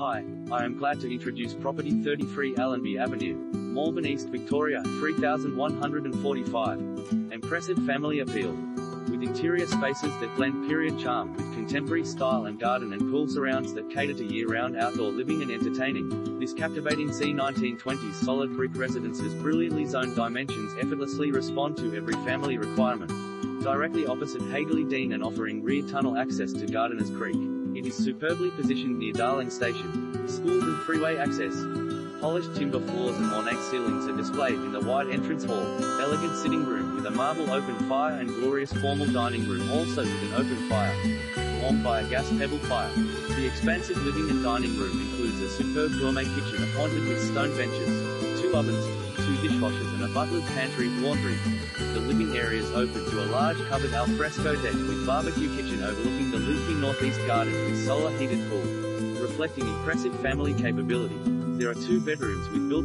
Hi, I am glad to introduce property 33 Allenby Avenue, Malvern East, Victoria, 3145. Impressive family appeal. With interior spaces that blend period charm with contemporary style and garden and pool surrounds that cater to year-round outdoor living and entertaining, this captivating C1920s solid brick residence's brilliantly zoned dimensions effortlessly respond to every family requirement. Directly opposite Hedgeley Dene and offering rear tunnel access to Gardiners Creek, it is superbly positioned near Darling Station, schools and freeway access. Polished timber floors and ornate ceilings are displayed in the wide entrance hall, elegant sitting room with a marble open fire and glorious formal dining room also with an open fire, warmed by a gas pebble fire. The expansive living and dining room includes a superb gourmet kitchen appointed with stone benches, two ovens, two dishwashers and a butler's pantry laundry. The living area is open to a large covered alfresco deck with barbecue kitchen overlooking the leafy northeast garden with solar heated pool. Reflecting impressive family capability, there are two bedrooms with built